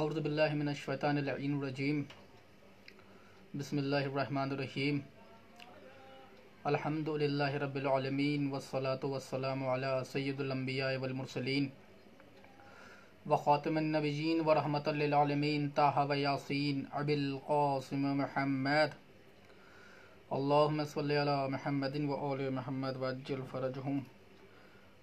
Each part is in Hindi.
अज़बिल्लिमिनशैतानरजीम बसमीम अल्हम्दुलिल्लाहि रब्बिल आलमीन वस्सलातु वस्सलामु अला सय्यिदिल वलमुरसलीन व ख़ातिमुन नबिय्यीन व रहमतल लिल आलमीन ताहा व यासीन अबिल क़ासिम मुहम्मद अल्लाहुम्मा सल्लि अला मुहम्मदिन व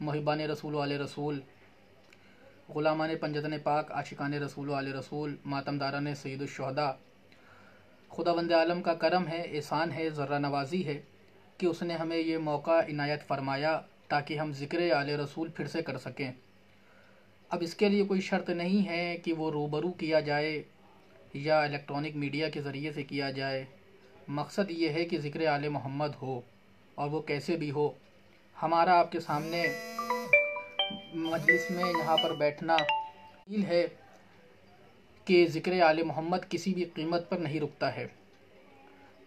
मुहिबान रसूल वाले रसूल, ग़ुलामान पंजतन पाक, आशिकान रसूल वाले रसूल, मातमदारान सईदुलशहदा खुदा वंद आलम का करम है, एहसान है, ज़र्रा नवाजी है कि उसने हमें ये मौका इनायत फरमाया ताकि हम ज़िक्र आल रसूल फिर से कर सकें। अब इसके लिए कोई शर्त नहीं है कि वो रूबरू किया जाए या इलेक्ट्रॉनिक मीडिया के ज़रिए से किया जाए। मकसद ये है कि ज़िक्र आल मोहम्मद हो और वो कैसे भी हो। हमारा आपके सामने मजलिस में यहाँ पर बैठना दलील है कि ज़िक्र आल मोहम्मद किसी भी कीमत पर नहीं रुकता है।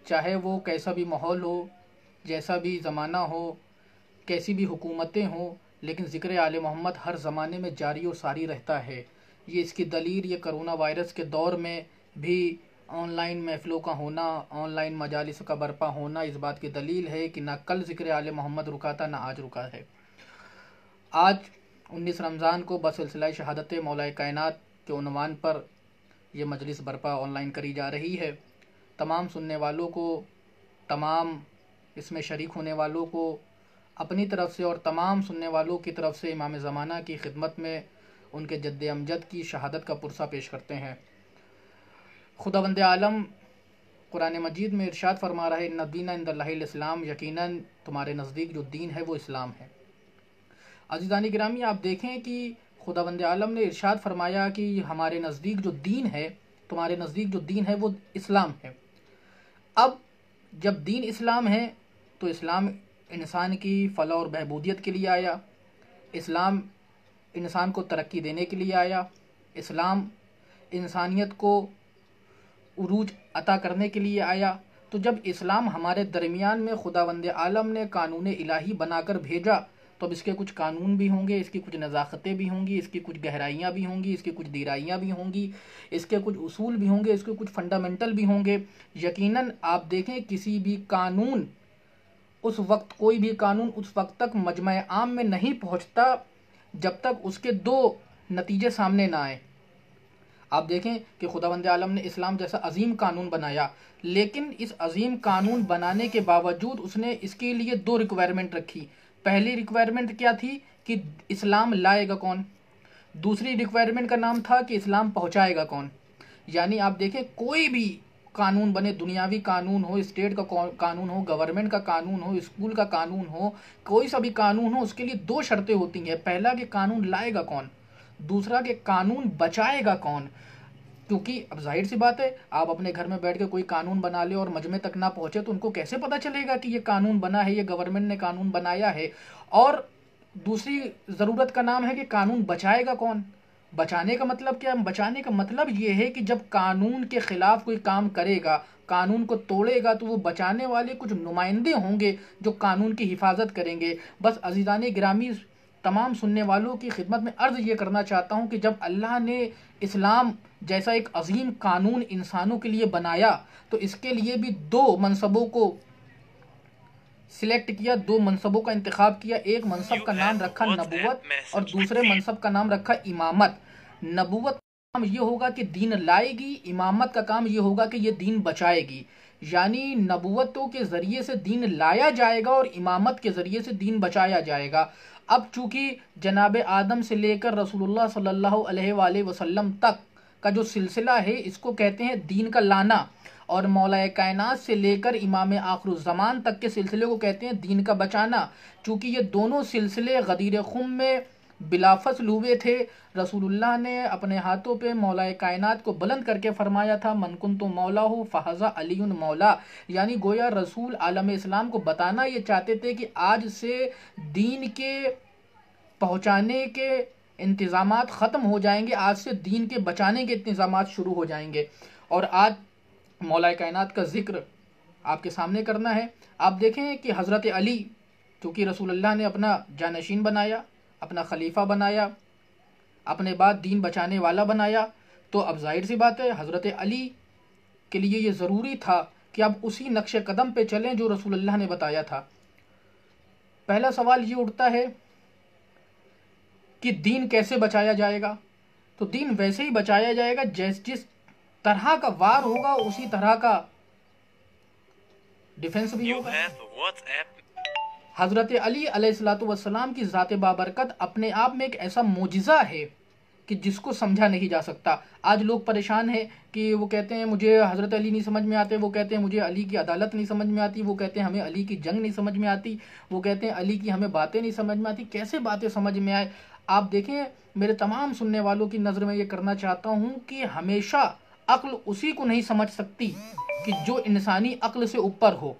चाहे वो कैसा भी माहौल हो, जैसा भी ज़माना हो, कैसी भी हुकूमतें हों, लेकिन ज़िक्र आल मोहम्मद हर ज़माने में जारी और सारी रहता है। ये इसकी दलील, ये करोना वायरस के दौर में भी ऑनलाइन महफ़िलों का होना, ऑनलाइन मजालिस का बरपा होना इस बात की दलील है कि ना कल ज़िक्र आल मोहम्मद रुका था ना आज रुका है। आज उन्नीस रमज़ान को बसिलसिला शहादत मौला कायनात के उनवान पर यह मजलिस बरपा ऑनलाइन करी जा रही है। तमाम सुनने वालों को, तमाम इसमें शरीक होने वालों को, अपनी तरफ़ से और तमाम सुनने वालों की तरफ़ से इमाम ज़माना की खिदमत में उनके जद्द अमजद की शहादत का पुरसा पेश करते हैं। खुदा वंद आलम, कुरान मजीद में इरशाद फरमा रहा है नदीना इंदीन यकीनन तुम्हारे नज़दीक जो दीन है वो इस्लाम है। अजीज़ानी ग्रामी आप देखें कि खुदा वंद आलम ने इरशाद फरमाया कि हमारे नज़दीक जो दीन है, तुम्हारे नज़दीक जो दीन है वो इस्लाम है। अब जब दीन इस्लाम है तो इस्लाम इंसान की फ़लाह और बहबूदियत के लिए आया, इस्लाम इंसान को तरक्की देने के लिए आया, इस्लाम इंसानियत को उरूज अता करने के लिए आया तो जब इस्लाम हमारे दरमियान में खुदा वंद आलम ने कानून इलाही बनाकर भेजा तो अब इसके कुछ कानून भी होंगे, इसकी कुछ नज़ाकतें भी होंगी, इसकी कुछ गहराइयाँ भी होंगी, इसकी कुछ दीराइयाँ भी होंगी, इसके कुछ उसूल भी होंगे, इसके कुछ फंडामेंटल भी होंगे। यकीनन आप देखें, किसी भी कानून उस वक्त, कोई भी कानून उस वक्त तक मजम आम में नहीं पहुँचता, जब तक उसके दो नतीजे सामने ना आए। आप देखें कि खुदावंद आलम ने इस्लाम जैसा अजीम कानून बनाया, लेकिन इस अजीम कानून बनाने के बावजूद उसने इसके लिए दो रिक्वायरमेंट रखी। पहली रिक्वायरमेंट क्या थी कि इस्लाम लाएगा कौन? दूसरी रिक्वायरमेंट का नाम था कि इस्लाम पहुंचाएगा कौन? यानी आप देखें, कोई भी कानून बने, दुनियावी कानून हो, स्टेट का, कानून हो, गवर्नमेंट का कानून हो, स्कूल का कानून हो, कोई सा भी कानून हो, उसके लिए दो शर्तें होती हैं। पहला कि कानून लाएगा कौन? दूसरा कि कानून बचाएगा कौन? क्योंकि अब ज़ाहिर सी बात है, आप अपने घर में बैठ के कोई कानून बना ले और मजमे तक ना पहुँचे तो उनको कैसे पता चलेगा कि ये कानून बना है, ये गवर्नमेंट ने कानून बनाया है? और दूसरी ज़रूरत का नाम है कि कानून बचाएगा कौन? बचाने का मतलब क्या? है बचाने का मतलब ये है कि जब कानून के खिलाफ कोई काम करेगा, कानून को तोड़ेगा तो वो बचाने वाले कुछ नुमाइंदे होंगे जो कानून की हिफाजत करेंगे। बस अजीज़ान ग्रामी तमाम सुनने वालों की खिदमत में अर्ज़ ये करना चाहता हूँ कि जब अल्लाह ने इस्लाम जैसा एक अजीम कानून इंसानों के लिए बनाया तो इसके लिए भी दो मनसबों को सिलेक्ट किया दो मनसबों का इंतखब किया। एक मनसब का नाम रखा नबूत और दूसरे मनसब का नाम रखा इमामत। नबूत का काम ये होगा कि दीन लाएगी इमामत का काम ये होगा कि ये दीन बचाएगी। यानी नबूवतों के ज़रिए से दीन लाया जाएगा और इमामत के ज़रिए से दीन बचाया जाएगा। अब चूँकि जनाब आदम से लेकर रसूलुल्लाह सल्लल्लाहु अलैहि वसल्लम तक का जो सिलसिला है, इसको कहते हैं दीन का लाना। और मौलाए कायनात से लेकर इमाम आखरुज़मान तक के सिलसिले को कहते हैं दीन का बचाना। चूँकि ये दोनों सिलसिले गदीर खुम में बिलाफस लुवे थे। रसूलुल्लाह ने अपने हाथों पे मौलाए कायनात को बुलंद करके फरमाया था मनकुन तो मौला हो, फहजा अली मौला। यानी गोया रसूल आलम इस्लाम को बताना ये चाहते थे कि आज से दीन के पहुँचाने के इंतज़ाम ख़त्म हो जाएँगे, आज से दीन के बचाने के इंतज़ाम शुरू हो जाएँगे। और आज मौलाए कायनात का ज़िक्र आपके सामने करना है। आप देखें कि हज़रत अली, चूँकि रसूलुल्लाह ने अपना जानशीन बनाया अपना खलीफा बनाया अपने बाद दीन बचाने वाला बनाया। तो अब ज़ाहिर सी बात है हज़रत अली के लिए ये ज़रूरी था कि अब उसी नक्श कदम पे चलें जो रसूलुल्लाह ने बताया था। पहला सवाल ये उठता है कि दीन कैसे बचाया जाएगा? तो दीन वैसे ही बचाया जाएगा जैस जिस तरह का वार होगा उसी तरह का डिफेंस भी होगा। हज़रत अली अलैहिस्सलाम की ज़ात बाबरकत अपने आप में एक ऐसा मोजिज़ा है कि जिसको समझा नहीं जा सकता। आज लोग परेशान हैं कि वो कहते हैं, मुझे हज़रत अली नहीं समझ में आते। वो कहते हैं, मुझे अली की अदालत नहीं समझ में आती। वो कहते हैं, हमें अली की जंग नहीं समझ में आती। वो कहते हैं, अली की हमें बातें नहीं समझ में आती। कैसे बातें समझ में आए? आप देखें, मेरे तमाम सुनने वालों की नज़र में ये करना चाहता हूँ कि हमेशा अक्ल उसी को नहीं समझ सकती कि जो इंसानी अक्ल से ऊपर हो।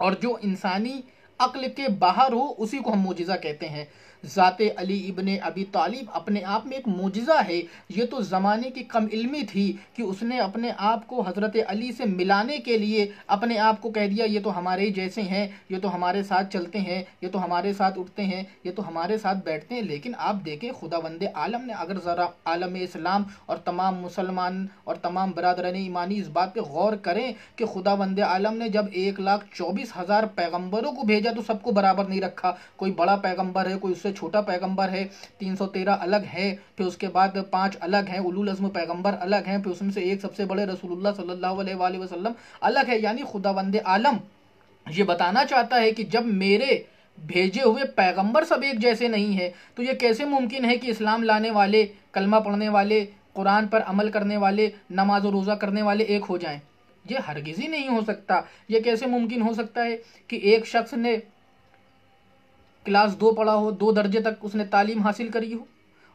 और जो इंसानी अक्ल के बाहर हो उसी को हम मोजिज़ा कहते हैं। ज़ात अली इबन अबी तालिब अपने आप में एक मोजा है। ये तो ज़माने की कम इल्मी थी कि उसने अपने आप को हज़रत अली से मिलाने के लिए अपने आप को कह दिया, ये तो हमारे ही जैसे हैं, ये तो हमारे साथ चलते हैं, ये तो हमारे साथ उठते हैं, ये तो हमारे साथ बैठते हैं। लेकिन आप देखें खुदा वंद आलम ने अगर ज़रा आलम इस्लाम और तमाम मुसलमान और तमाम बरदरन ईमानी इस बात पर गौर करें कि खुदा वंद आलम ने जब एक लाख चौबीस हज़ार पैगम्बरों को भेजा तो सबको बराबर नहीं रखा। कोई बड़ा पैगंबर है, कोई उससे छोटा पैगंबर है 313 अलग है, फिर उसके बाद पाँच अलग हैं उलूल अज़म पैगंबर अलग हैं, फिर उसमें से एक सबसे बड़े रसूलुल्लाह सल्लल्लाहु अलैहि वसल्लम अलग है, यानी खुदावंद आलम। ये बताना चाहता है कि जब मेरे भेजे हुए पैगंबर सब एक जैसे नहीं है तो ये कैसे मुमकिन है कि इस्लाम लाने वाले, कलमा पढ़ने वाले, कुरान पर अमल करने वाले, नमाज़ और रोज़ा करने वाले एक हो जाएँ? ये हरगिज़ ही नहीं हो सकता। ये कैसे मुमकिन हो सकता है कि एक शख्स ने क्लास दो पढ़ा हो, दो दर्जे तक उसने तालीम हासिल करी हो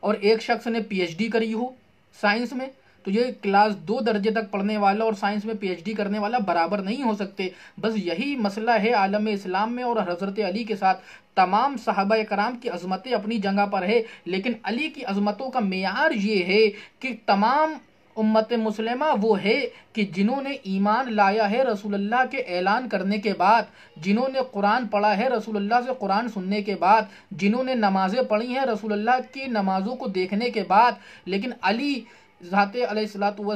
और एक शख्स ने पीएचडी करी हो साइंस में तो ये क्लास दो दर्जे तक पढ़ने वाला और साइंस में पीएचडी करने वाला बराबर नहीं हो सकते। बस यही मसला है आलम इस्लाम में और हज़रत अली के साथ। तमाम साहबा कराम की अजमतें अपनी जगह पर है, लेकिन अली की अजमतों का मैार ये है कि तमाम उम्मत मुसलमा वो है कि जिन्होंने ईमान लाया है रसूलुल्लाह के ऐलान करने के बाद, जिन्होंने कुरान पढ़ा है रसूलुल्लाह से कुरान सुनने के बाद, जिन्होंने नमाज़ें पढ़ी हैं रसूलुल्लाह की नमाज़ों को देखने के बाद, लेकिन अली ज़ात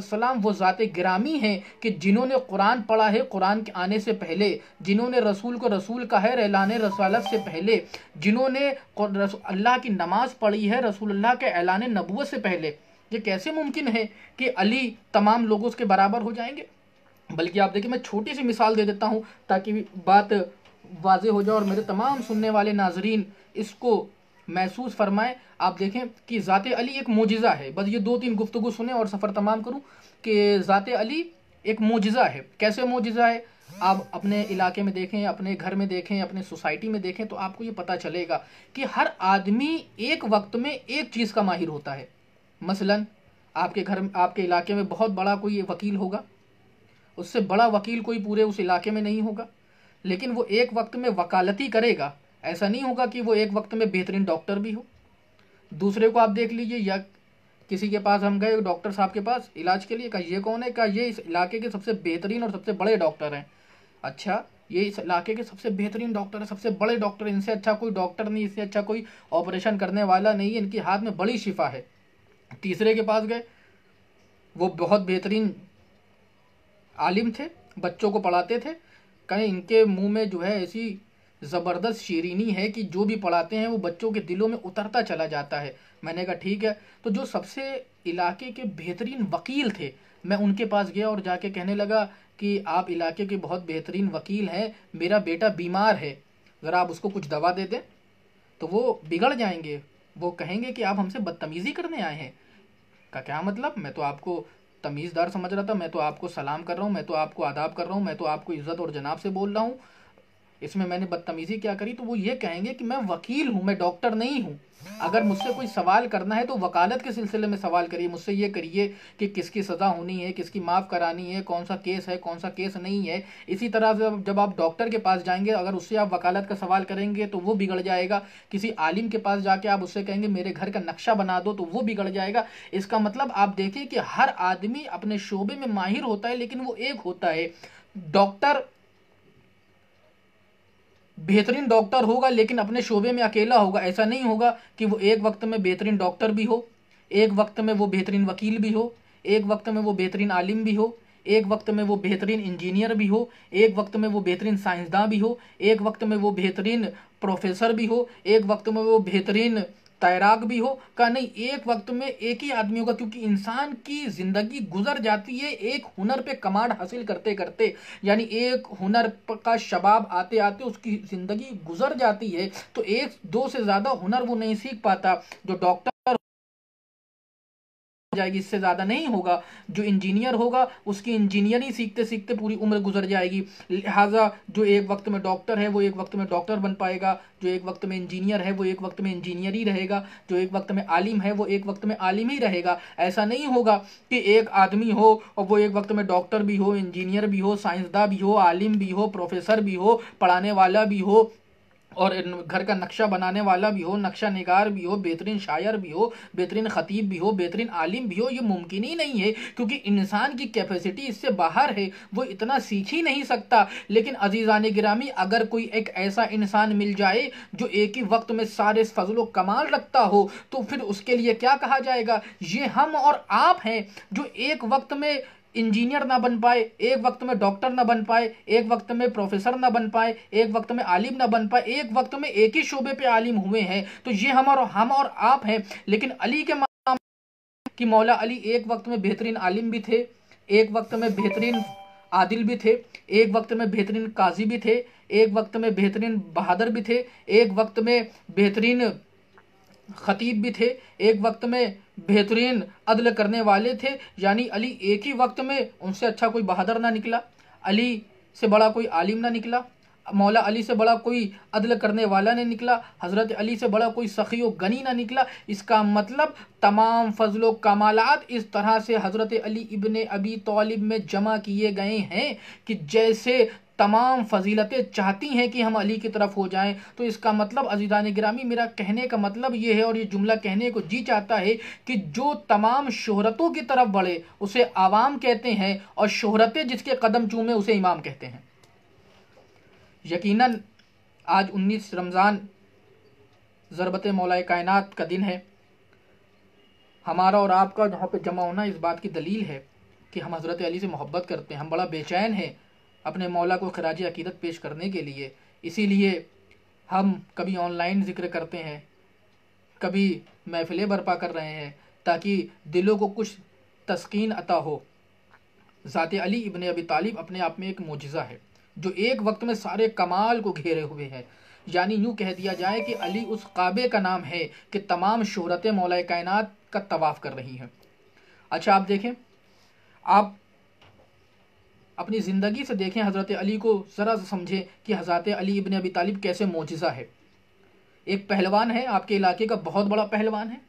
सलाम वो ज़ात ग्रामी हैं कि जिन्होंने कुरान पढ़ा है कुरान के आने से पहले, जिन्होंने रसूल को रसूल का है ऐलान रसालत से पहले, जिन्होंने अल्लाह की नमाज़ पढ़ी है रसूलुल्लाह के ऐलान नबूत से पहले। ये कैसे मुमकिन है कि अली तमाम लोगों के बराबर हो जाएँगे? बल्कि आप देखिए, मैं छोटी सी मिसाल दे देता हूँ ताकि बात वाजे हो जाए और मेरे तमाम सुनने वाले नाजरीन इसको महसूस फरमाएँ। आप देखें कि ज़ात अली एक मोजिज़ा है। बस ये दो तीन गुफ्तु सुने और सफ़र तमाम करूँ कि ज़ात अली एक मोजिज़ा है। कैसे मोजिज़ा है? आप अपने इलाके में देखें, अपने घर में देखें, अपने सोसाइटी में देखें तो आपको ये पता चलेगा कि हर आदमी एक वक्त में एक चीज़ का माहिर होता है। मसलन, आपके घर, आपके इलाके में बहुत बड़ा कोई वकील होगा। उससे बड़ा वकील कोई पूरे उस इलाके में नहीं होगा। लेकिन वो एक वक्त में वकालती करेगा। ऐसा नहीं होगा कि वो एक वक्त में बेहतरीन डॉक्टर भी हो। दूसरे को आप देख लीजिए, या किसी के पास हम गए डॉक्टर साहब के पास, इलाज के लिए, कहा, ये कौन है? कहा, ये इस इलाके के सबसे बेहतरीन और सबसे बड़े डॉक्टर हैं। अच्छा ये इस इलाके के सबसे बेहतरीन डॉक्टर है, सबसे बड़े डॉक्टर इनसे अच्छा कोई डॉक्टर नहीं, इससे अच्छा कोई ऑपरेशन करने वाला नहीं, इनके हाथ में बड़ी शिफा है। तीसरे के पास गए। वो बहुत बेहतरीन आलिम थे, बच्चों को पढ़ाते थे। कहीं, इनके मुँह में जो है ऐसी ज़बरदस्त शीरीनी है कि जो भी पढ़ाते हैं, वो बच्चों के दिलों में उतरता चला जाता है। मैंने कहा, ठीक है। तो जो सबसे इलाके के बेहतरीन वकील थे, मैं उनके पास गया और जाके कहने लगा कि, आप इलाके के बहुत बेहतरीन वकील हैं, मेरा बेटा बीमार है, ज़रा आप उसको कुछ दवा दे दें। तो वो बिगड़ जाएँगे। वो कहेंगे कि आप हमसे बदतमीज़ी करने आए हैं। का क्या मतलब? मैं तो आपको तमीज़दार समझ रहा था, मैं तो आपको सलाम कर रहा हूँ, मैं तो आपको आदाब कर रहा हूँ, मैं तो आपको इज़्ज़त और जनाब से बोल रहा हूँ। इसमें मैंने बदतमीजी क्या करी तो वो ये कहेंगे कि मैं वकील हूँ, मैं डॉक्टर नहीं हूँ। अगर मुझसे कोई सवाल करना है तो वकालत के सिलसिले में सवाल करिए, मुझसे ये करिए कि किसकी सज़ा होनी है, किसकी माफ़ करानी है कौन सा केस है कौन सा केस नहीं है। इसी तरह से जब आप डॉक्टर के पास जाएँगे, अगर उससे आप वकालत का सवाल करेंगे तो वो बिगड़ जाएगा। किसी आलिम के पास जाके आप उससे कहेंगे, मेरे घर का नक्शा बना दो तो वो बिगड़ जाएगा। इसका मतलब आप देखिए कि हर आदमी अपने शोबे में माहिर होता है, लेकिन वो एक होता है। डॉक्टर बेहतरीन डॉक्टर होगा, लेकिन अपने शोबे में अकेला होगा। ऐसा नहीं होगा कि वो एक वक्त में बेहतरीन डॉक्टर भी हो, एक वक्त में वो बेहतरीन वकील भी हो, एक वक्त में वो बेहतरीन आलिम भी हो, एक वक्त में वो बेहतरीन इंजीनियर भी हो, एक वक्त में वो बेहतरीन साइंसदान भी हो, एक वक्त में वो बेहतरीन प्रोफेसर भी हो, एक वक्त में वो बेहतरीन तैराक भी हो, का नहीं, एक वक्त में एक ही आदमी होगा, क्योंकि इंसान की ज़िंदगी गुजर जाती है, एक हुनर पे कमांड हासिल करते करते, यानी एक हुनर का शबाब आते आते उसकी ज़िंदगी गुजर जाती है तो एक, दो से ज़्यादा हुनर वो नहीं सीख पाता, जो डॉक्टर जाएगी, इससे ज़्यादा नहीं होगा। जो इंजीनियर होगा, उसकी इंजीनियरिंग सीखते सीखते पूरी उम्र गुजर जाएगी। लिहाजा जो एक वक्त में डॉक्टर है, वो एक वक्त में डॉक्टर बन पाएगा। जो एक वक्त में इंजीनियर है, वो एक वक्त में इंजीनियर ही रहेगा। जो एक वक्त में आलिम है, वो एक वक्त में आलिम ही रहेगा। ऐसा नहीं होगा कि एक आदमी हो और वो एक वक्त में डॉक्टर भी हो, इंजीनियर भी हो साइंसदा भी हो, आलिम भी हो, प्रोफेसर भी हो, पढ़ाने वाला भी हो। और घर का नक्शा बनाने वाला भी हो, नक्शा निगार भी हो, बेहतरीन शायर भी हो, बेहतरीन ख़तीब भी हो, बेहतरीन आलिम भी हो, ये मुमकिन ही नहीं है, क्योंकि इंसान की कैपेसिटी इससे बाहर है, वो इतना सीख ही नहीं सकता। लेकिन अजीज़ान गिरामी, अगर कोई एक ऐसा इंसान मिल जाए, जो एक ही वक्त में सारे फजलो कमाल रखता हो तो फिर उसके लिए क्या कहा जाएगा? ये हम और आप हैं, जो एक वक्त में इंजीनियर ना बन पाए, एक वक्त में डॉक्टर ना बन पाए, एक वक्त में प्रोफेसर ना बन पाए, एक वक्त में आलिम ना बन पाए, एक वक्त में एक ही शोबे पे आलिम हुए हैं। तो ये हम और हम और आप हैं। लेकिन अली के कि मौला अली एक वक्त में बेहतरीन आलिम भी थे, एक वक्त में बेहतरीन आदिल भी थे, एक वक्त में बेहतरीन काजी भी थे, एक वक्त में बेहतरीन बहादुर भी थे, एक वक्त में बेहतरीन खतीब भी थे। एक वक्त में बेहतरीन अदल करने वाले थे। यानी अली एक ही वक्त में उनसे अच्छा कोई बहादुर ना निकला। अली से बड़ा कोई आलिम ना निकला। मौला अली से बड़ा कोई अदल करने वाला नहीं निकला। हज़रत अली से बड़ा कोई सखी व गनी ना निकला। इसका मतलब तमाम फजलो कमालात इस तरह से हज़रत अली इबन अबी तौलिब में जमा किए गए हैं कि जैसे तमाम फजीलतें चाहती हैं कि हम अली की तरफ़ हो जाएँ। तो इसका मतलब अजीज़ान गिरामी मेरा कहने का मतलब ये है और ये जुमला कहने को जी चाहता है कि जो तमाम शहरतों की तरफ़ बढ़े, उसे आवाम कहते हैं और शोहरतें जिसके कदम चूमे, उसे इमाम कहते हैं। यकीनन, आज 19 रमज़ान, ज़रबत मौलाए कायनात का दिन है। हमारा और आपका जहाँ पे जमा होना इस बात की दलील है कि हम हज़रत अली से मोहब्बत करते हैं। हम बड़ा बेचैन हैं अपने मौला को खराज अकीदत पेश करने के लिए। इसीलिए हम कभी ऑनलाइन ज़िक्र करते हैं, कभी महफिलें बर्पा कर रहे हैं, ताकि दिलों को कुछ तस्कीन अता हो। ज़ात अली इबन अबी तालिब अपने आप में एक मोजा है, जो एक वक्त में सारे कमाल को घेरे हुए हैं। यानी यूँ कह दिया जाए कि अली उस काबे का नाम है कि तमाम शहरतें मौलाए कायनात का तवाफ़ कर रही हैं। अच्छा आप देखें, आप अपनी ज़िंदगी से देखें हज़रत अली को ज़रा समझें कि हज़रत अली इबन अबी तालिब कैसे मोजा है। एक पहलवान है आपके इलाके का बहुत बड़ा पहलवान है।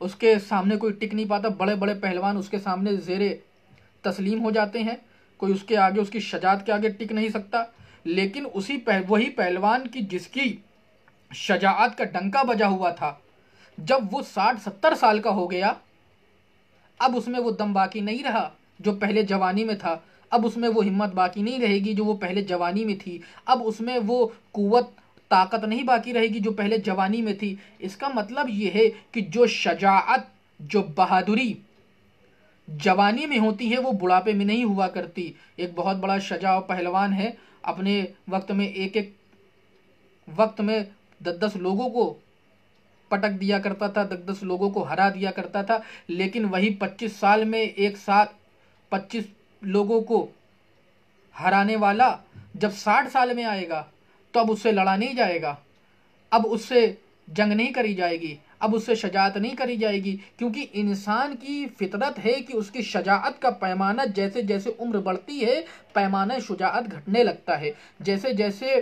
उसके सामने कोई टिक नहीं पाता बड़े बड़े पहलवान उसके सामने जेर तस्लीम हो जाते हैं। कोई उसके आगे उसकी शजात के आगे टिक नहीं सकता। लेकिन उसी पह, वही पहलवान की जिसकी शजात का डंका बजा हुआ था जब वो साठ सत्तर साल का हो गया अब उसमें वो दम बाकी नहीं रहा जो पहले जवानी में था। अब उसमें वो हिम्मत बाकी नहीं रहेगी जो वो पहले जवानी में थी। अब उसमें वो कुत ताकत नहीं बाकी रहेगी जो पहले जवानी में थी। इसका मतलब ये है कि जो शजात जो बहादुरी जवानी में होती है, वो बुढ़ापे में नहीं हुआ करती। एक बहुत बड़ा शजा और पहलवान है। अपने वक्त में एक एक वक्त में दस दस लोगों को पटक दिया करता था दस दस लोगों को हरा दिया करता था। लेकिन वही पच्चीस साल में एक साथ, पच्चीस लोगों को हराने वाला जब साठ साल में आएगा तो अब उससे लड़ा नहीं जाएगा। अब उससे जंग नहीं करी जाएगी, अब उससे शजात नहीं करी जाएगी, क्योंकि इंसान की फितरत है कि उसकी शजात का पैमाना जैसे जैसे उम्र बढ़ती है, पैमाना शुजात घटने लगता है। जैसे जैसे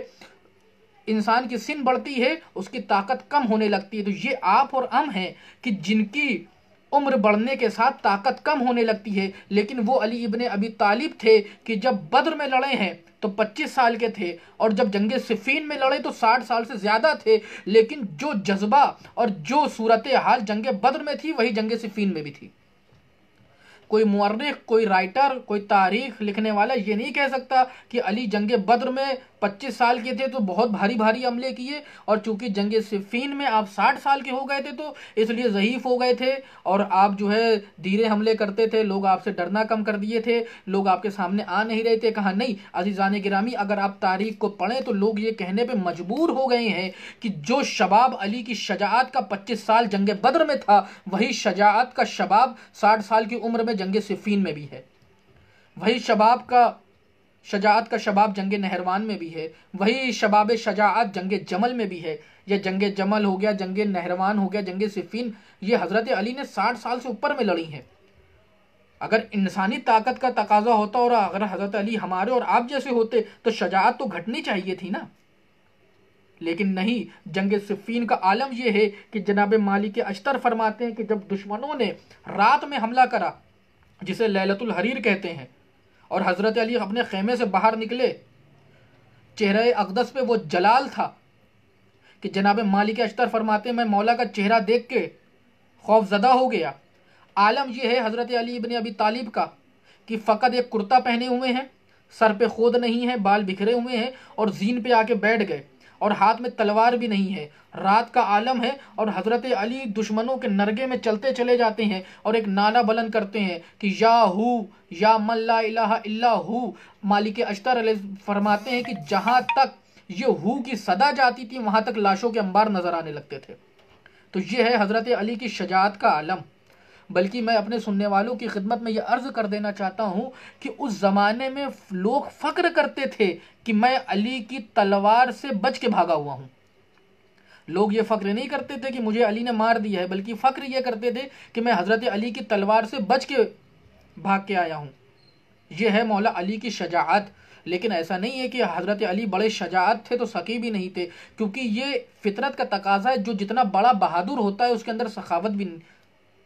इंसान की सिन बढ़ती है, उसकी ताकत कम होने लगती है। तो ये आप और हम हैं कि जिनकी उम्र बढ़ने के साथ ताकत कम होने लगती है। लेकिन वो अली इबन अभी तालिब थे कि जब बद्र में लड़े हैं तो 25 साल के थे, और जब जंग सिफीन में लड़े तो 60 साल से ज़्यादा थे। लेकिन जो जज्बा और जो सूरत हाल जंग बद्र में थी, वही जंग सिफीन में भी थी। कोई मुर्रख कोई राइटर, कोई तारीख लिखने वाला ये नहीं कह सकता कि अली जंग बद्र में 25 साल के थे तो बहुत भारी भारी हमले किए और चूँकि जंग सिफीन में आप 60 साल के हो गए थे तो इसलिए ज़यीफ़ हो गए थे और आप जो है धीरे हमले करते थे, लोग आपसे डरना कम कर दिए थे, लोग आपके सामने आ नहीं रहे थे, कहा नहीं, अजीज़ान गिरामी, अगर आप तारीख को पढ़ें तो लोग ये कहने पर मजबूर हो गए हैं कि जो शबाब अली की शजात का पच्चीस साल जंग बद्र में था, वही शजात का शबाब साठ साल की उम्र में जंग सिफीन में भी है। वही शबाब का, शजात का शबाब जंग नहरवान में भी है। वही शबाब शजात जंग जमल में भी है। ये जंग जमल हो गया, जंग नहरवान हो गया, जंग सिफीन, ये हज़रत अली ने साठ साल से ऊपर में लड़ी हैं। अगर इंसानी ताकत का तकाजा होता और अगर हज़रत अली हमारे और आप जैसे होते तो शजात तो घटनी चाहिए थी ना। लेकिन नहीं, जंग सिफीन का आलम यह है कि जनाब मालिक अश्तर फरमाते हैं कि जब दुश्मनों ने रात में हमला करा जिसे लैलतुल हरीर कहते हैं। और हज़रत अली अपने खेमे से बाहर निकले। चेहरे अकदस पे वो जलाल था कि जनाब मालिक अश्तर फरमाते, मैं मौला का चेहरा देख के खौफजदा हो गया। आलम यह है हज़रत अली इबन अबी तालिब का कि फ़कत एक कुर्ता पहने हुए हैं, सर पे खोद नहीं है, बाल बिखरे हुए हैं और जीन पे आके बैठ गए। और हाथ में तलवार भी नहीं है। रात का आलम है और हज़रत अली दुश्मनों के नरगे में चलते चले जाते हैं और एक नाला बुलंद करते हैं कि या हु, या मल्ला इला हु। मालिक अश्तर फरमाते हैं कि जहाँ तक ये हु की सदा जाती थी, वहाँ तक लाशों के अंबार नज़र आने लगते थे। तो ये है हज़रत अली की शजात का आलम। बल्कि मैं अपने सुनने वालों की खिदमत में यह अर्ज़ कर देना चाहता हूँ कि उस ज़माने में लोग फ़क्र करते थे कि मैं अली की तलवार से बच के भागा हुआ हूँ। लोग ये फ़क्र नहीं करते थे कि मुझे अली ने मार दिया है, बल्कि फ़क्र ये करते थे कि मैं हज़रत अली की तलवार से बच के भाग के आया हूँ। ये है मौला अली की शजात लेकिन ऐसा नहीं है कि हज़रत अली बड़े शजात थे तो सकी भी नहीं थे, क्योंकि ये फितरत का तकाजा है जो जितना बड़ा बहादुर होता है उसके अंदर सखावत भी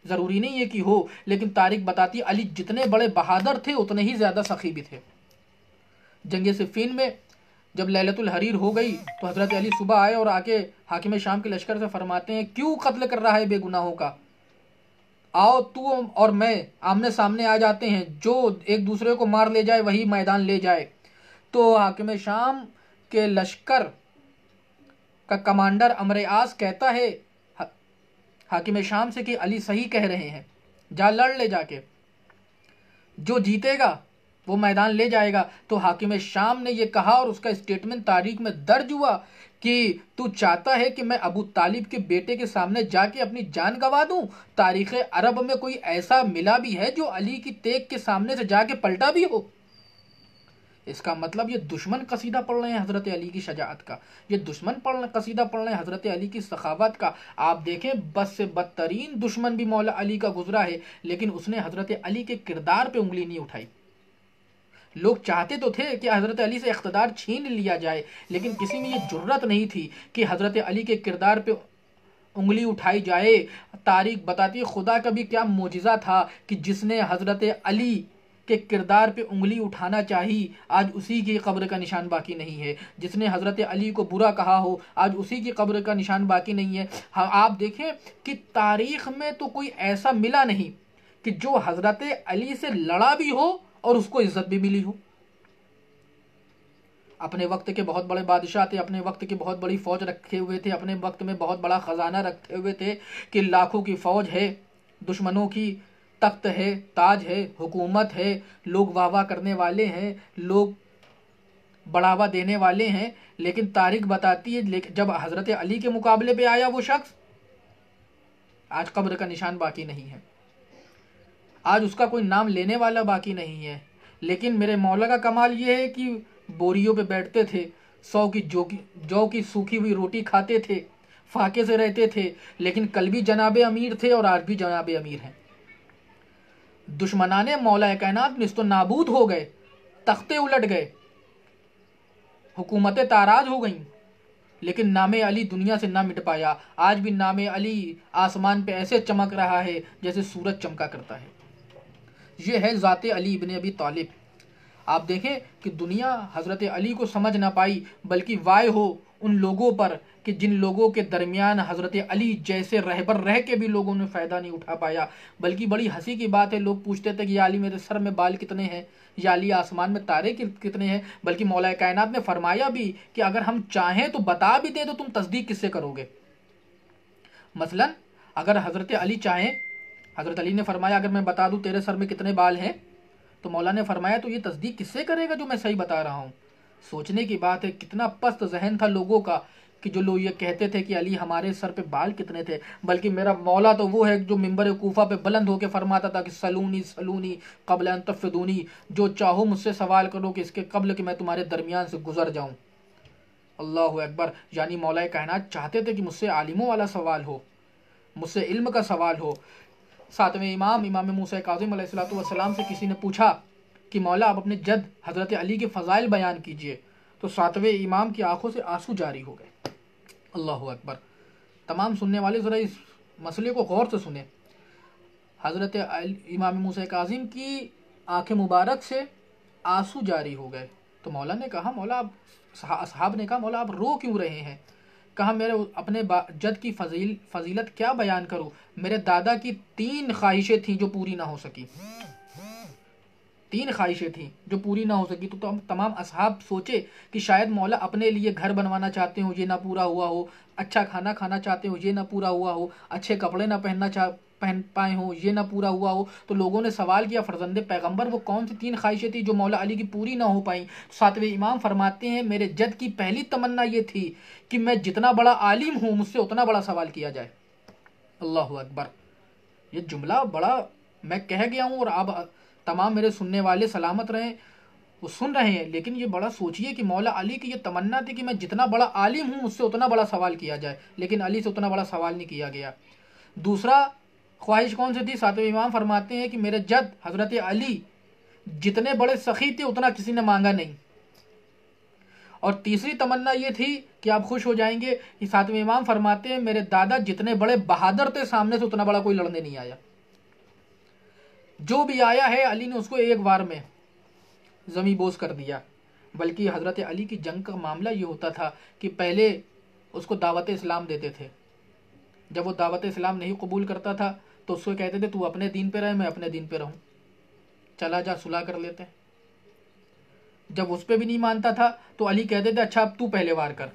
ज़रूरी नहीं है कि हो, लेकिन तारीख बताती अली जितने बड़े बहादुर थे, उतने ही ज़्यादा सखी भी थे। जंग सिफीन में, जब लैलतुल हरीर हो गई तो हज़रत अली सुबह आए और आके हाकिम शाम के लश्कर से फरमाते हैं, क्यों कत्ल कर रहा है बेगुनाहों का? आओ तू और मैं आमने सामने आ जाते हैं, जो एक दूसरे को मार ले जाए, वही मैदान ले जाए। तो हाकिम शाम के लश्कर का कमांडर अमर आस कहता है, हाकिम शाम से कि अली सही कह रहे हैं, जा लड़ ले जाके। जो जीतेगा वो मैदान ले जाएगा। तो हाकिम शाम ने यह कहा और उसका स्टेटमेंट तारीख में दर्ज हुआ कि तू चाहता है कि मैं अबू तालिब के बेटे के सामने जाके अपनी जान गवा दूँ? तारीख अरब में कोई ऐसा मिला भी है जो अली की तेग के सामने से जाके पलटा भी हो? इसका मतलब ये दुश्मन कसीदा पढ़ रहे हैं हज़रत अली की शजात का। ये दुश्मन पढ़ कसीदा पढ़ रहे हैं हज़रत अली की सखावत का। आप देखें, बस से बदतरीन दुश्मन भी मौला अली का गुजरा है, लेकिन उसने हज़रत अली के किरदार पे उंगली नहीं उठाई। लोग चाहते तो थे कि हज़रत अली से इकतदार छीन लिया जाए, लेकिन किसी में ये ज़रूरत नहीं थी कि हज़रत अली के किरदार पे उंगली उठाई जाए। तारीख बताती, खुदा का भी क्या मोजिज़ा था कि जिसने हज़रत अली के किरदार पे उंगली उठाना चाहिए आज उसी की कब्र का निशान बाकी नहीं है। जिसने हज़रत अली को बुरा कहा हो, आज उसी की कब्र का निशान बाकी नहीं है। हाँ आप देखें कि तारीख़ में तो कोई ऐसा मिला नहीं कि जो हज़रत अली से लड़ा भी हो और उसको इज़्ज़त भी मिली हो। अपने वक्त के बहुत बड़े बादशाह थे, अपने वक्त की बहुत बड़ी फौज रखे हुए थे, अपने वक्त में बहुत बड़ा ख़जाना रखे हुए थे कि लाखों की फ़ौज है, दुश्मनों की तख्त है, ताज है, हुकूमत है, लोग वाह वाह करने वाले हैं, लोग बढ़ावा देने वाले हैं, लेकिन तारीख बताती है जब हज़रत अली के मुकाबले पे आया वो शख्स, आज कब्र का निशान बाकी नहीं है। आज उसका कोई नाम लेने वाला बाकी नहीं है। लेकिन मेरे मौला का कमाल ये है कि बोरियों पे बैठते थे, सौ की जो की, जौ की सूखी हुई रोटी खाते थे, फाके से रहते थे, लेकिन कल भी जनाब अमीर थे और आज भी जनाब अमीर हैं। दुश्मनाने मौला कायनात निस्तो नाबूद हो गए, तख्ते उलट गए। हुकूमतें ताराज हो गईं, लेकिन नाम अली दुनिया से ना मिट पाया। आज भी नाम अली आसमान पे ऐसे चमक रहा है जैसे सूरज चमका करता है। ये है ज़ात अली इबन अबी तालिब। आप देखें कि दुनिया हज़रत अली को समझ ना पाई, बल्कि वाय हो उन लोगों पर कि जिन लोगों के दरमियान हज़रत अली जैसे रहबर रह के भी लोगों ने फ़ायदा नहीं उठा पाया। बल्कि बड़ी हँसी की बात है, लोग पूछते थे कि अली मेरे सर में बाल कितने हैं? या अली आसमान में तारे कितने हैं? बल्कि मौला कायनात ने फरमाया भी कि अगर हम चाहें तो बता भी दें तो तुम तस्दीक किससे करोगे? मसलन, अगर हज़रत अली चाहें हज़रत अली ने फरमाया, अगर मैं बता दूँ तेरे सर में कितने बाल हैं? तो मौला ने फरमाया तो ये तस्दीक किससे करेगा जो मैं सही बता रहा हूँ? सोचने की बात है, कितना पस्त जहन था लोगों का कि जो लोग ये कहते थे कि अली हमारे सर पे बाल कितने थे, बल्कि मेरा मौला तो वो है जो मिंबर कोफा पे बुलंद होकर फरमाता था कि सलूनी सलूनी, कबल तफदूनी जो चाहो मुझसे सवाल करो कि इसके कबल कि मैं तुम्हारे दरमियान से गुजर जाऊँ। अल्लाह अकबर। यानी मौला कहना चाहते थे कि मुझसे आलिमों वाला सवाल हो, मुझसे इल्म का सवाल हो। सातवें इमाम इमाम मूसा काजिम सलाम से किसी ने पूछा कि, मौला, आप अपने जद हज़रत अली के फ़जाइल बयान कीजिए। तो सातवें इमाम की आँखों से आँसू जारी हो गए। अल्लाह अकबर। तमाम सुनने वाले ज़रा इस मसले को गौर से सुने। हज़रत इमाम मूसा काजिम की आँखें मुबारक से आँसू जारी हो गए। तो मौला ने कहा, मौला, आप साहब ने कहा, मौला, आप रो क्यों रहे हैं? कहा मेरे अपने जद की फजील फजीलत क्या बयान करूँ? मेरे दादा की तीन ख्वाहिशें थी जो पूरी ना हो सकी। तीन ख्वाहिशें थी जो पूरी ना हो सकी। तो, तो तमाम असहाब सोचे कि शायद मौला अपने लिए घर बनवाना चाहते हो ये ना पूरा हुआ हो। अच्छा खाना खाना चाहते हो ये ना पूरा हुआ हो। अच्छे कपड़े ना पहनना चाह पहन पाए हों, ये ना पूरा हुआ हो। तो लोगों ने सवाल किया, फर्जंद पैगंबर, वो कौन सी तीन ख्वाहिशें थी जो मौला अली की पूरी ना हो पाई? सातवें इमाम फरमाते हैं, मेरे जद की पहली तमन्ना ये थी कि मैं जितना बड़ा आलिम हूँ, मुझसे उतना बड़ा सवाल किया जाए। अल्लाह अकबर। ये जुमला बड़ा, मैं कह गया हूँ और अब तमाम मेरे सुनने वाले सलामत रहें, वो सुन रहे हैं। लेकिन ये बड़ा सोचिए कि मौला अली की ये तमन्ना थी कि मैं जितना बड़ा आलिम हूँ, मुझसे उतना बड़ा सवाल किया जाए। लेकिन अली से उतना बड़ा सवाल नहीं किया गया। दूसरा ख्वाहिश कौन सी थी? सातवें इमाम फरमाते हैं कि मेरे जद हज़रत अली जितने बड़े सखी थे, उतना किसी ने मांगा नहीं। और तीसरी तमन्ना ये थी कि आप खुश हो जाएँगे कि सातवें इमाम फरमाते हैं, मेरे दादा जितने बड़े बहादुर थे सामने से उतना बड़ा कोई लड़ने नहीं आया। जो भी आया है, अली ने उसको एक बार में जमी बोझ कर दिया। बल्कि हज़रत अली की जंग का मामला ये होता था कि पहले उसको दावत इस्लाम देते थे। जब वो दावत इस्लाम नहीं कबूल करता था तो उसको कहते थे, तू अपने दिन पे रहे, मैं अपने दिन पे रहूँ। चला जा, सुलह कर लेते जब उस पर भी नहीं मानता था तो अली कहते थे अच्छा अब तू पहले वार कर।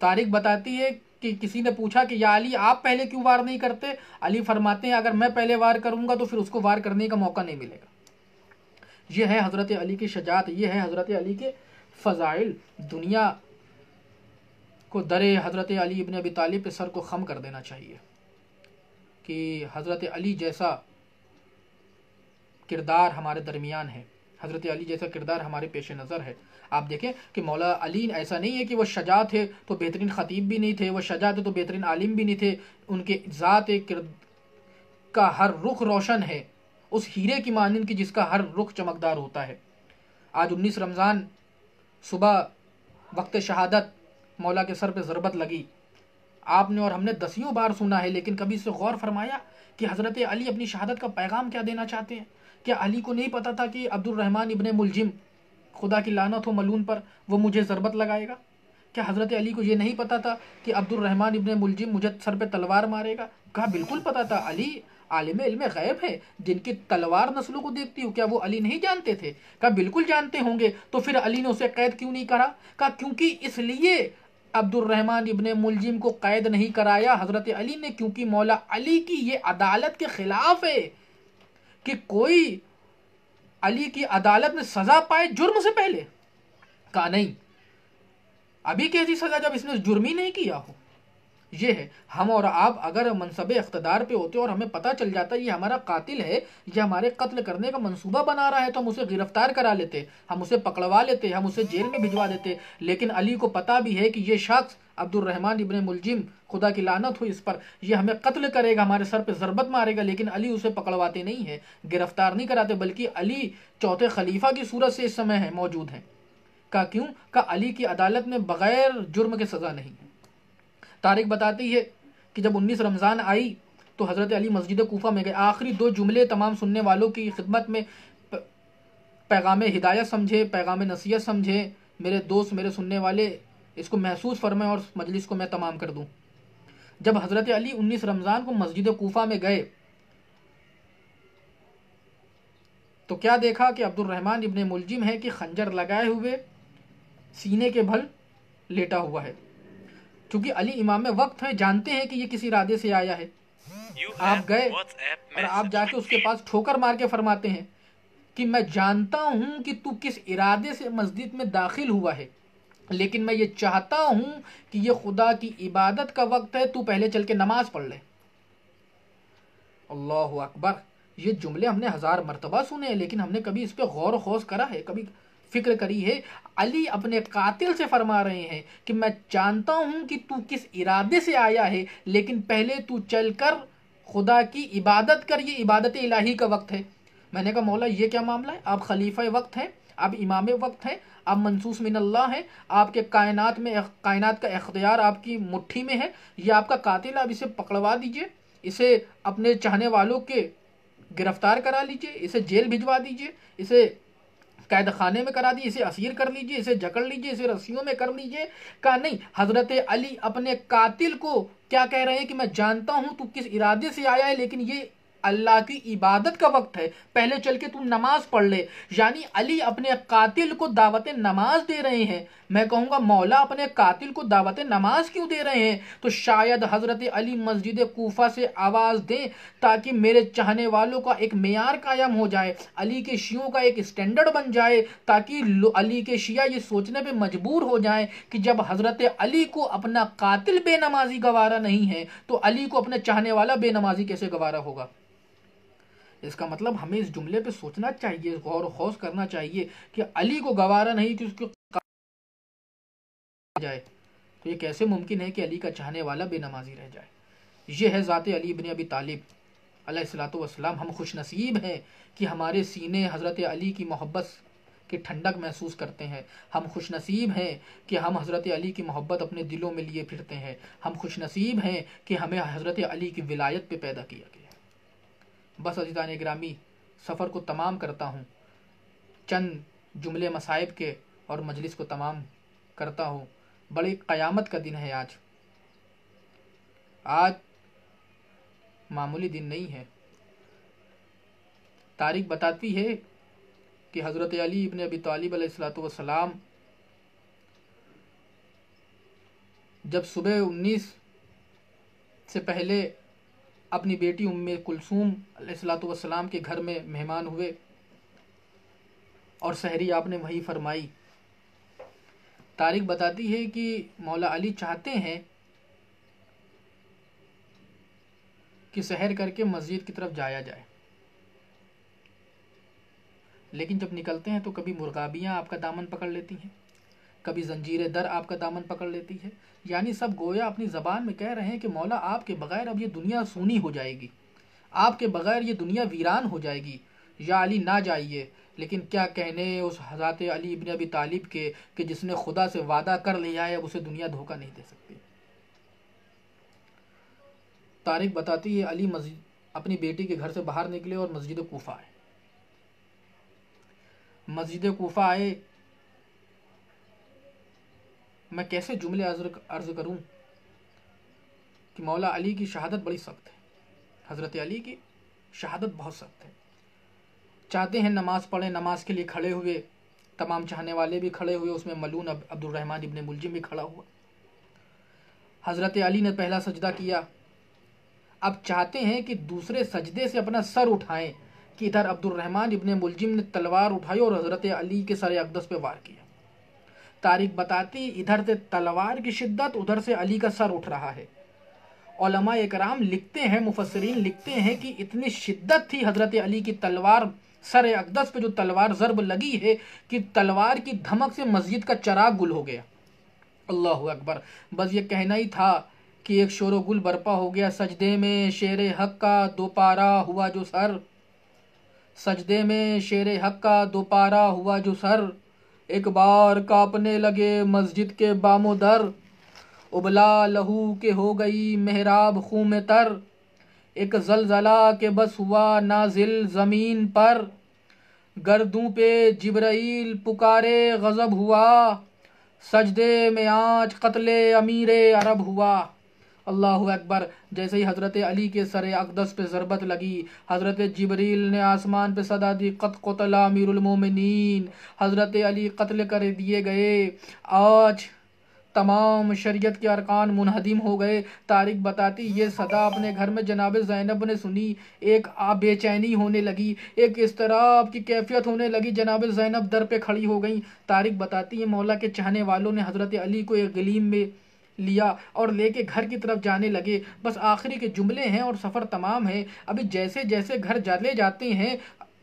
तारीख बताती है कि किसी ने पूछा कि, या अली, आप पहले क्यों वार नहीं करते? अली फरमाते हैं, अगर मैं पहले वार करूँगा तो फिर उसको वार करने का मौका नहीं मिलेगा। यह है हज़रत अली की शजात यह है हज़रत अली के फ़जाइल। दुनिया को दरे हज़रत अली इबन अबी तालिब पे सर को खम कर देना चाहिए। कि हज़रत अली जैसा किरदार हमारे दरमियान है। हज़रत अली जैसा किरदार हमारे पेश नज़र है। आप देखें कि मौला अली ऐसा नहीं है कि वो शजा थे तो बेहतरीन ख़तीब भी नहीं थे, वो शजा थे तो बेहतरीन आलिम भी नहीं थे। उनके ज़ात का हर रुख रोशन है, उस हीरे की मानंद की जिसका हर रुख चमकदार होता है। आज उन्नीस रमज़ान सुबह वक्त शहादत मौला के सर पे ज़रबत लगी। आपने और हमने दसियों बार सुना है, लेकिन कभी इससे गौर फरमाया कि हज़रत अली अपनी शहादत का पैगाम क्या देना चाहते हैं? क्या अली को नहीं पता था कि अब्दुलरहमान इबन मुलजिम, खुदा की लानत हो मलून पर, वो मुझे ज़रबत लगाएगा? क्या हज़रत अली को ये नहीं पता था कि अब्दुलरहमान इबन मुलजिम मुझे सर पे तलवार मारेगा? कहा बिल्कुल पता था? अली आलिम इल्म गैब है, जिनकी तलवार नस्लों को देखती हूँ, क्या वो अली नहीं जानते थे? कहा बिल्कुल जानते होंगे? तो फिर अली ने उसे कैद क्यों नहीं करा? कहा क्योंकि इसलिए अब्दुलरहमान इबन मुलजिम को कैद नहीं कराया। हज़रत अली ने, क्योंकि मौला अली की ये अदालत के ख़िलाफ़ है कि कोई अली की अदालत में सजा पाए जुर्म से पहले। कहा, नहीं। अभी कैसी सजा जब इसने जुर्म ही नहीं किया हो ये है, हम और आप अगर मनसब इकतदार पे होते और हमें पता चल जाता ये हमारा कातिल है, ये हमारे कत्ल करने का मंसूबा बना रहा है तो हम उसे गिरफ़्तार करा लेते, हम उसे पकड़वा लेते, हम उसे जेल में भिजवा देते। लेकिन अली को पता भी है कि ये शख्स अब्दुलरहमान इबन मुलजिम, खुदा की लानत हुई इस पर यह हमें कत्ल करेगा, हमारे सर पे ज़रबत मारेगा, लेकिन अली उसे पकड़वाते नहीं है, गिरफ़्तार नहीं कराते, बल्कि अली चौथे खलीफा की सूरत से इस समय है, मौजूद हैं। का क्यों? का अली की अदालत में बगैर जुर्म के सज़ा नहीं है। तारीख बताती है कि जब 19 रमज़ान आई तो हज़रत अली मस्जिद कोफा में गए। आखिरी दो जुमले तमाम सुनने वालों की खिदमत में पैगाम हिदायत समझे, पैगाम नसीहत समझे। मेरे दोस्त, मेरे सुनने वाले, इसको महसूस फरमाएँ और मजलिस को मैं तमाम कर दूँ। जब हज़रत अली 19 रमज़ान को मस्जिद कोफा में गए तो क्या देखा कि अब्दुलरहमान इबन मुलजिम है कि खंजर लगाए हुए, सीने के भल लेटा हुआ है। क्योंकि अली इमाम वक्त है जानते हैं कि ये किसी इरादे से आया है। आप गए और आप जाके उसके पास ठोकर मार के फरमाते हैं कि मैं जानता हूँ कि तू किस इरादे से मस्जिद में दाखिल हुआ है। लेकिन मैं ये चाहता हूँ कि ये खुदा की इबादत का वक्त है तू पहले चल के नमाज़ पढ़ ले। अल्लाह अकबर। ये जुमले हमने हज़ार मरतबा सुने हैं लेकिन हमने कभी इस पर गौर खोज करा है? कभी फ़िक्र करी है, अली अपने कातिल से फरमा रहे हैं कि मैं जानता हूँ कि तू किस इरादे से आया है, लेकिन पहले तू चलकर खुदा की इबादत कर, ये इबादत इलाही का वक्त है। मैंने कहा, मौला, ये क्या मामला है? आप खलीफा वक्त हैं, आप इमाम वक्त हैं, आप मनसूस मिन अल्लाह हैं, आपके कायनात में कायनात का अख्तियार आपकी मुट्ठी में है, ये आपका कातिल, आप इसे पकड़वा दीजिए, इसे अपने चाहने वालों के गिरफ़्तार करा लीजिए, इसे जेल भिजवा दीजिए, इसे कैद खाने में करा दी, इसे असीर कर लीजिए, इसे जकड़ लीजिए, इसे रस्सियों में कर लीजिए। कहा, नहीं, हज़रत अली अपने कातिल को क्या कह रहे हैं कि मैं जानता हूँ, तू किस इरादे से आया है, लेकिन ये अल्लाह की इबादत का वक्त है। पहले चल के तू नमाज़ पढ़ ले। यानी अली अपने कातिल को दावत नमाज़ दे रहे हैं। मैं कहूँगा, मौला अपने कातिल को दावत नमाज़ क्यों दे रहे हैं? तो शायद हज़रत अली मस्जिद कोफा से आवाज़ दें, ताकि मेरे चाहने वालों का एक मैार कायम हो जाए। अली के शियों का एक स्टैंडर्ड बन जाए, ताकि अली के शिया ये सोचने पे मजबूर हो जाएँ कि जब हज़रत अली को अपना कातिल बेनमाजी गवारा नहीं है तो अली को अपने चाहने वाला बेनमाजी कैसे गवारा होगा? इसका मतलब हमें इस जुमले पे सोचना चाहिए गौर खौस करना चाहिए कि अली को गवारा नहीं कि उसको जाए। तो ये कैसे मुमकिन है कि अली का चाहने वाला बेनमाजी रह जाए? ये है ज़ात अली बिन अबी तालिब। वसलाम हम खुश नसीब हैं कि हमारे सीने हज़रत अली की मोहब्बत की ठंडक महसूस करते हैं। हम खुश नसीब हैं कि हम हज़रत अली की मोहब्बत अपने दिलों में लिए फिरते हैं। हम खुश नसीब हैं कि हमें हज़रत अली की विलायत पे पैदा किया गया। बस अजीज़ान ग्रामी सफ़र को तमाम करता हूँ। चंद जुमले मसाइब के और मजलिस को तमाम करता हूँ। बड़ी क़यामत का दिन है आज। आज मामूली दिन नहीं है। तारीख बताती है कि हज़रत अली इबन अबी तालिब सलाम जब सुबह उन्नीस से पहले अपनी बेटी उम्म कुलसूम सलाम के घर में मेहमान हुए और सहरी आपने वही फरमाई। तारीख बताती है कि मौला अली चाहते हैं कि सहर करके मस्जिद की तरफ़ जाया जाए। लेकिन जब निकलते हैं तो कभी मुर्गाबियाँ आपका दामन पकड़ लेती हैं। कभी जंजीर दर आपका दामन पकड़ लेती है। यानी सब गोया अपनी ज़बान में कह रहे हैं कि मौला आपके बगैर अब ये दुनिया सूनी हो जाएगी। आपके बगैर ये दुनिया वीरान हो जाएगी। या अली ना जाइए। लेकिन क्या कहने उस हज़रत अली इबन अबी तालिब के, कि जिसने खुदा से वादा कर लिया है अब उसे दुनिया धोखा नहीं दे सकती? तारिक बताती है, अली मस्जिद अपनी बेटी के घर से बाहर निकले और मस्जिद कोफा आए। मस्जिद कोफा आए मैं कैसे जुमले अर्ज़ करूँ कि मौला अली की शहादत बड़ी सख्त है। हज़रत अली की शहादत बहुत सख्त है। चाहते हैं नमाज़ पढ़ें, नमाज़ के लिए खड़े हुए, तमाम चाहने वाले भी खड़े हुए, उसमें मलून अब अब्दुलरहमान इबन मुलजिम भी खड़ा हुआ। हज़रत अली ने पहला सजदा किया। अब चाहते हैं कि दूसरे सजदे से अपना सर उठाएँ कि इधर अब्दुलरहमान इबन मुलजिम ने तलवार उठाई और हज़रत अली के सर अकदस पे वार किया। तारीख बताती, इधर से तलवार की शिद्दत, उधर से अली का सर उठ रहा है। कराम लिखते हैं मुफसरीन लिखते हैं कि इतनी शिद्दत थी हज़रत अली की तलवार, सर अकदस पे जो तलवार ज़रब लगी है, कि तलवार की धमक से मस्जिद का चराग गुल हो गया। अल्लाह अकबर। बस ये कहना ही था कि एक शोर गुल बरपा हो गया सजदे में शेर हक का दोपारा हुआ जो सर। सजदे में शेर हक का दोपारा हुआ जो सर। एक बार कांपने लगे मस्जिद के बामोदर। उबला लहू के हो गई मेहराब खूम में तर। एक जलजला के बस हुआ नाजिल ज़मीन पर। गर्दों पे जिब्राइल पुकारे गज़ब हुआ। सजदे में आज कत्ले अमीर अरब हुआ। अल्लाह अकबर, जैसे ही हज़रत अली के सर अकदस पे ज़रबत लगी, हज़रत जबरील ने आसमान पे सदा दी कत कतला अमीरमिन हज़रत अली कत्ल कर दिए गए। आज तमाम शरीयत के अरकान मुनहदिम हो गए। तारिक बताती, ये सदा अपने घर में जनाब ज़ैनब ने सुनी। एक बेचैनी होने लगी, एक इस तरह की कैफियत होने लगी। जनाब ज़ैनब दर पे खड़ी हो गई। तारिक बताती है मौला के चाहने वालों ने हज़रत अली को एक गलीम में लिया और लेके घर की तरफ़ जाने लगे। बस आखिरी के जुमले हैं और सफ़र तमाम है। अभी जैसे जैसे घर जाते जाते हैं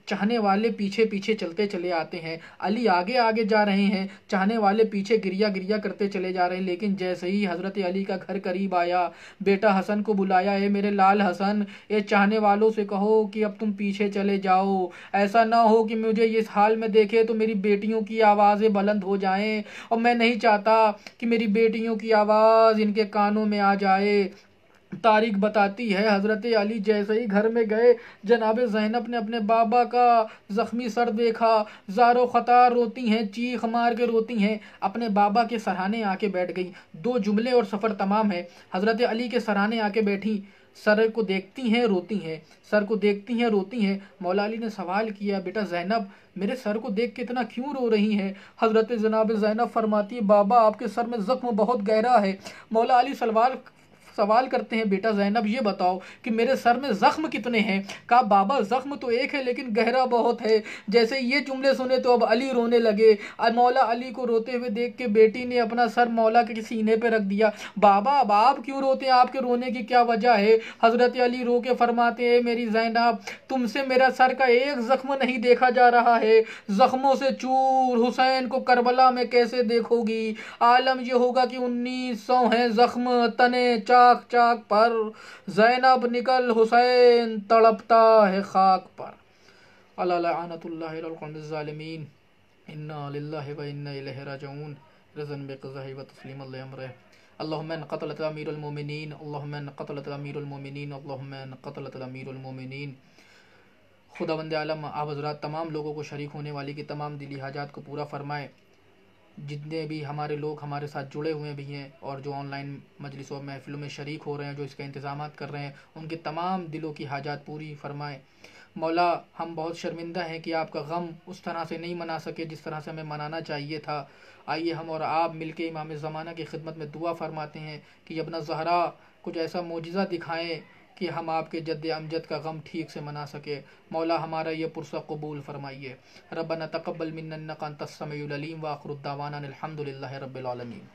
चाहने वाले पीछे पीछे चलते चले आते हैं। अली आगे आगे जा रहे हैं। चाहने वाले पीछे गिरिया गिरिया करते चले जा रहे हैं। लेकिन जैसे ही हज़रत अली का घर करीब आया, बेटा हसन को बुलाया है मेरे लाल हसन ये चाहने वालों से कहो कि अब तुम पीछे चले जाओ। ऐसा ना हो कि मुझे इस हाल में देखे तो मेरी बेटियों की आवाज़ें बुलंद हो जाएँ। और मैं नहीं चाहता कि मेरी बेटियों की आवाज़ इनके कानों में आ जाए। तारीख बताती है। हज़रत अली जैसे ही घर में गए, जनाब जैनब ने अपने बाबा का ज़ख्मी सर देखा। ज़ारो ख़तार रोती हैं, चीख मार के रोती हैं। अपने बाबा के सराहने आके बैठ गई। दो जुमले और सफ़र तमाम है। हज़रत अली के सराहने आके बैठी। सर को देखती हैं, रोती हैं। सर को देखती हैं, रोती हैं। मौला अली ने सवाल किया, बेटा जैनब, मेरे सर को देख के इतना क्यों रो रही हैं? हज़रत जनाब जैनब फरमाती है बाबा, आपके सर में ज़ख्म बहुत गहरा है। मौला अली सलवार सवाल करते हैं, बेटा जैनब, ये बताओ कि मेरे सर में ज़ख्म कितने हैं? कहा बाबा, ज़ख्म तो एक है, लेकिन गहरा बहुत है। जैसे ये जुमले सुने तो अब अली रोने लगे। मौला अली को रोते हुए देख के बेटी ने अपना सर मौला के सीने पर रख दिया। बाबा, अब आप क्यों रोते हैं? आपके रोने की क्या वजह है? हज़रत अली रो के फरमाते हैं, मेरी जैनब, तुमसे मेरा सर का एक ज़ख्म नहीं देखा जा रहा है। ज़ख्मों से चूर हुसैन को करबला में कैसे देखोगी? आलम यह होगा कि उन्नीस सौ हैं, ज़ख्म तने चार। चाक चाक पर जैनब निकल हुसैन तड़पता है खाक पर। अल्लामीन इन्ना व इन्ना राजऊन। रज़न बेक़ज़ा व तस्लीम अमर। क़तलत अमीरुल मोमिनीन। अल्लाहुम्मन क़तलत अमीरुल मोमिनीन। अल्लाहुम्मन क़तलत अमीरुल मोमिनीन। खुदा बंद आलम, आप हज़रात, तमाम लोगों को शरीक होने वाली की तमाम दिली हाजात को पूरा फरमाए। जितने भी हमारे लोग हमारे साथ जुड़े हुए भी हैं और जो ऑनलाइन मजलिस और महफिलों में शरीक हो रहे हैं, जो इसके इंतज़ाम कर रहे हैं, उनके तमाम दिलों की हाजात पूरी फरमाएँ। मौला, हम बहुत शर्मिंदा हैं कि आपका गम उस तरह से नहीं मना सके जिस तरह से हमें मनाना चाहिए था। आइए हम और आप मिल के इमाम ज़माना की खिदमत में दुआ फरमाते हैं कि अपना जहरा कुछ ऐसा मुजज़ा दिखाएँ कि हम आपके जद अमजद का गम ठीक से मना सके। मौला हमारा ये पुरसा कबूल फरमाइए। रबना तकबल मिन्नका तस्समीम वाखरुद्दावाना अलहमदिल्ला रबालमीन